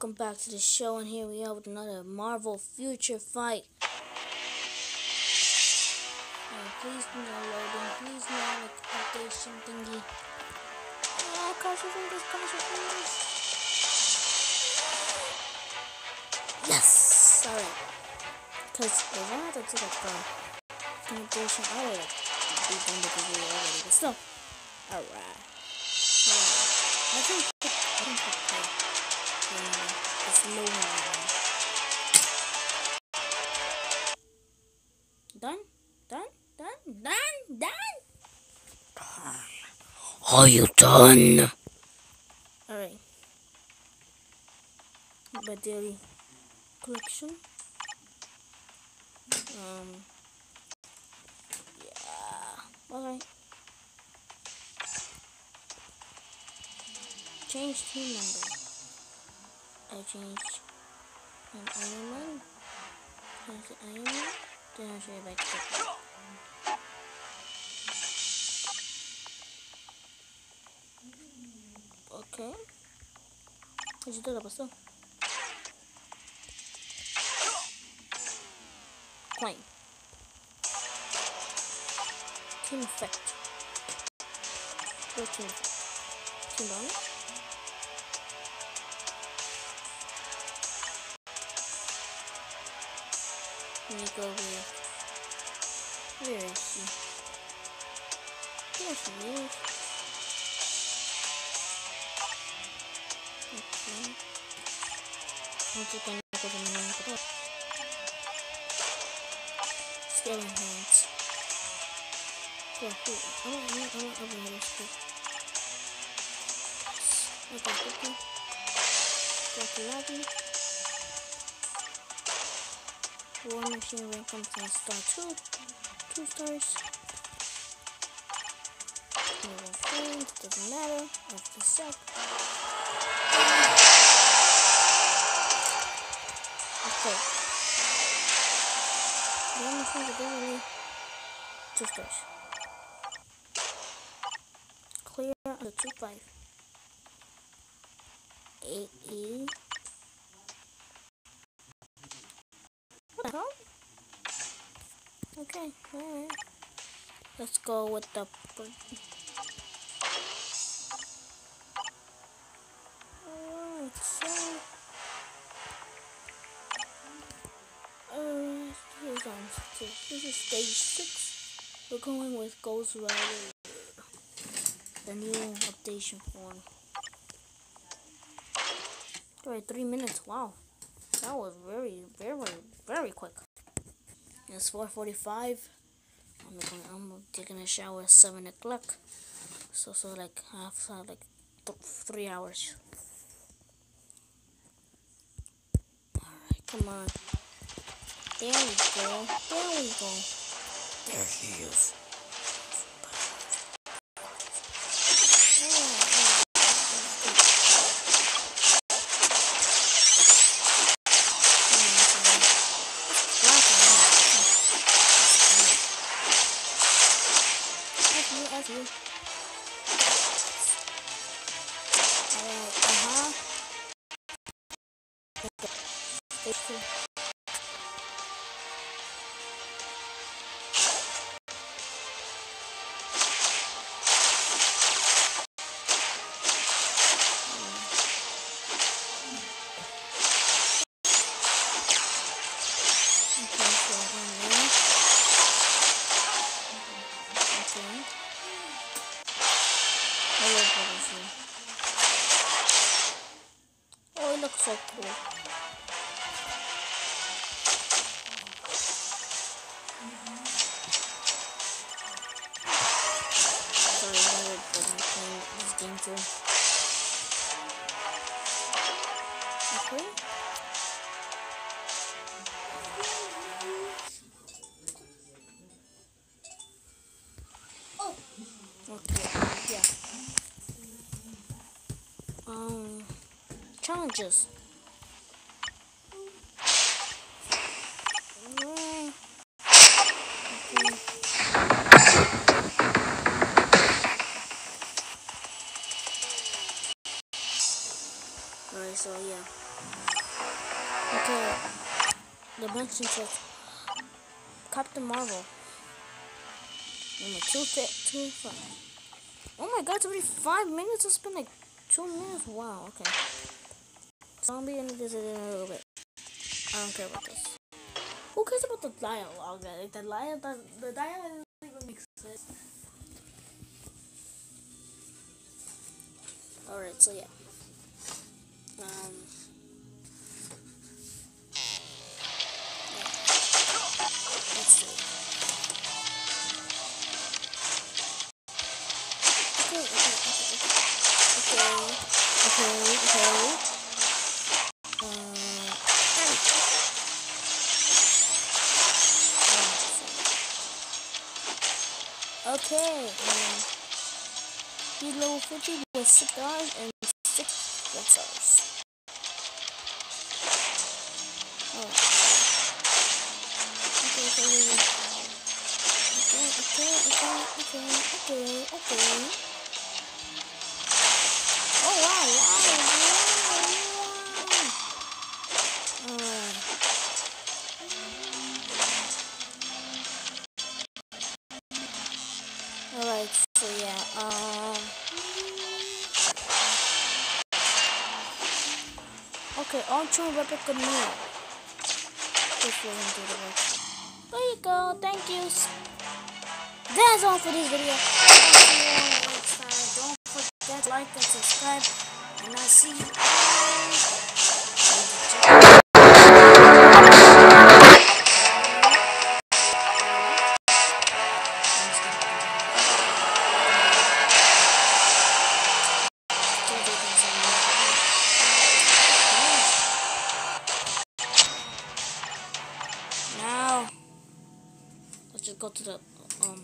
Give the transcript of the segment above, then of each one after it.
Welcome back to the show, and here we are with another Marvel Future Fight. Please loading, please like updation thingy. Oh, cross your fingers, cross your fingers. Yes! Alright. Because I had to do like the be done the video already, but still. Alright. I think. It's low Done? Done? Done? Done? Done? Are you done? Alright. My daily collection. Um. Yeah. Alright. Change team number. I changed an Iron Man. Change the Iron Man. Then I'll show you back to Okay. 이제 들어봤어. Claim. Team effect. Go team effect. Team bonus. Me go with. Where is she? There she is. Okay. Once again, go to the main. Scaling hands. Yeah, who? I don't know. I don't know this thing. Okay, 50. Got the lobby. War Machine rank comes in star 2. 2 stars. Doesn't matter. That's the suck. Okay. War Machine's ability. 2 stars. Clear on the 2 5. 8 Okay, alright. Let's go with the. Alright, so. Uh, this is, on, this is stage 6. We're going with Ghost Rider. The new updation form. Alright, 3 minutes. Wow. That was very, very, very quick. It's 4:45. I'm going, I'm taking a shower at seven o'clock. So so like half like th three hours. All right, come on. There we go. There we go. There he is. Okay. I love it. So cool. Sorry. Okay. Okay, yeah. Um, challenges. Mention says Captain Marvel. Number two two five. Oh my god, it's already five minutes. It's been like two minutes. Wow, okay. Zombie and this in a little bit. I don't care about this. Who cares about the dialogue? Like the dialogue, the dialogue doesn't even make sense. Alright, so yeah. Um. Okay, um, he's level 50 with 6 stars and 6 red stars. Oh. Okay, okay, okay, okay, okay, okay, okay. Okay, Ultra Replica Meal. This will do the work. There you go, thank you. That's all for this video. Don't forget to like and subscribe. And I'll see you all. To the um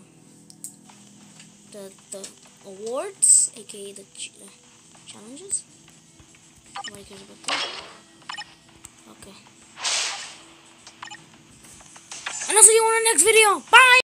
the the awards, aka the ch uh, challenges. Nobody cares about that. Okay. And I'll see you on the next video. Bye.